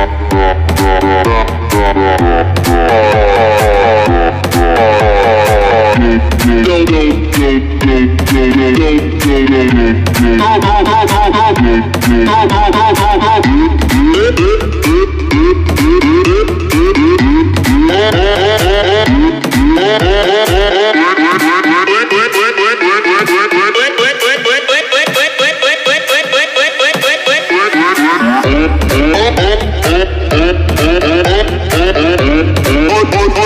Yeah.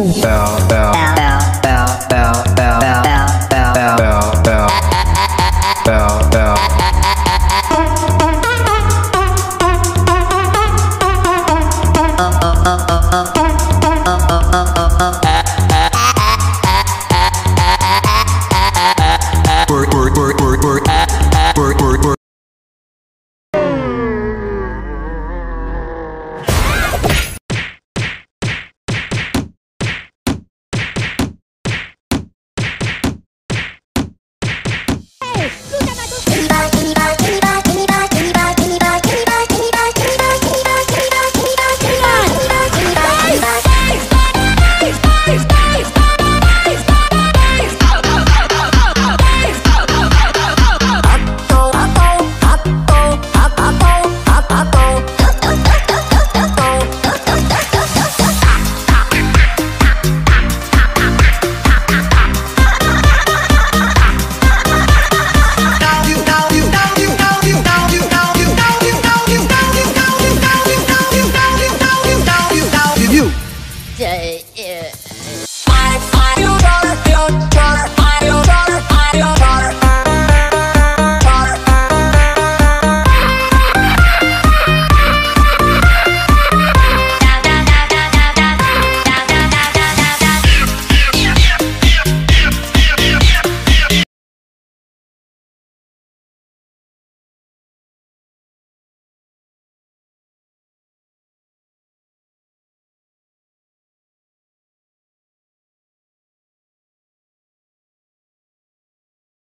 about